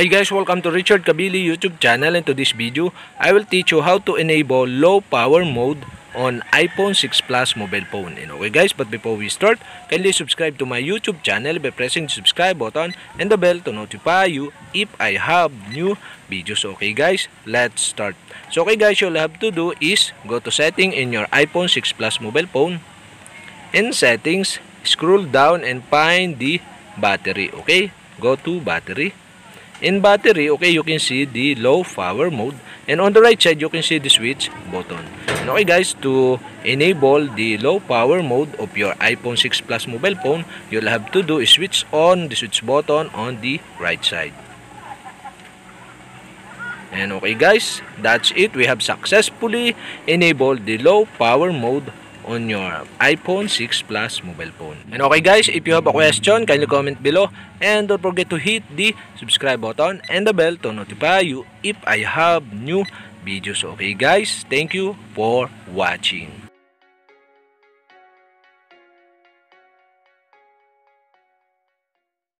Hi guys, welcome to Richard Kabili YouTube channel and to this video, I will teach you how to enable low power mode on iPhone 6 Plus mobile phone. And okay guys, but before we start, kindly subscribe to my YouTube channel by pressing the subscribe button and the bell to notify you if I have new videos. Okay guys, let's start. So okay guys, you'll have to do is go to setting in your iPhone 6 Plus mobile phone. In settings, scroll down and find the battery. Okay, go to battery In battery, okay, you can see the low power mode. And on the right side, you can see the switch button. And okay guys, to enable the low power mode of your iPhone 6 Plus mobile phone, you'll have to do is switch on the switch button on the right side. And okay guys, that's it. We have successfully enabled the low power mode on your iPhone 6 Plus mobile phone. And okay guys, if you have a question, kindly comment below. And don't forget to hit the subscribe button and the bell to notify you if I have new videos. Okay guys, thank you for watching.